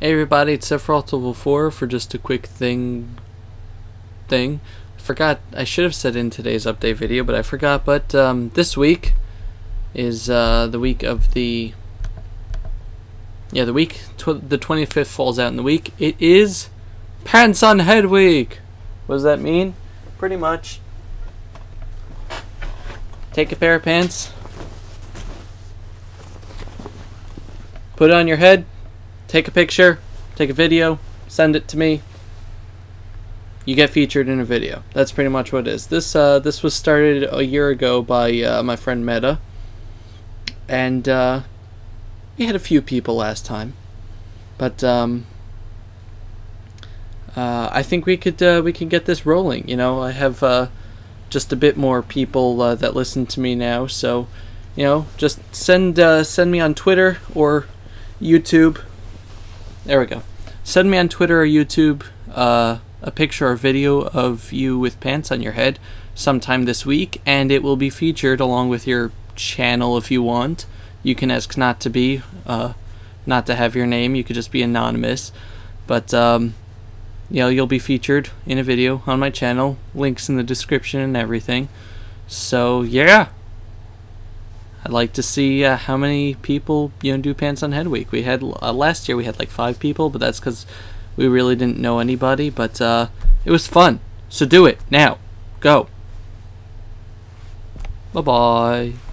Hey everybody, it's Sephiroth 4 for just a quick thing. Thing. I Forgot, I should have said in today's update video, but I forgot. But um, this week is uh, the week of the. Yeah, the week. The 25th falls out in the week. It is Pants on Head Week! What does that mean? Pretty much. Take a pair of pants, put it on your head, take a picture, take a video, send it to me. You get featured in a video. That's pretty much what it is. This uh, this was started a year ago by uh, my friend Meta, and uh, we had a few people last time, but um, uh, I think we could uh, we can get this rolling. You know, I have uh, just a bit more people that listen to me now, so you know, just send send me on Twitter or YouTube. There we go. Send me on Twitter or YouTube uh, a picture or video of you with pants on your head sometime this week, and it will be featured along with your channel if you want. You can ask not to be, uh, not to have your name. You could just be anonymous, but um, you know you'll be featured in a video on my channel. Links in the description and everything. So yeah. I'd like to see uh, how many people you know do pants on head week. We had uh, last year we had like five people, but that's because we really didn't know anybody. But uh, it was fun, so do it now. Go. Bye bye.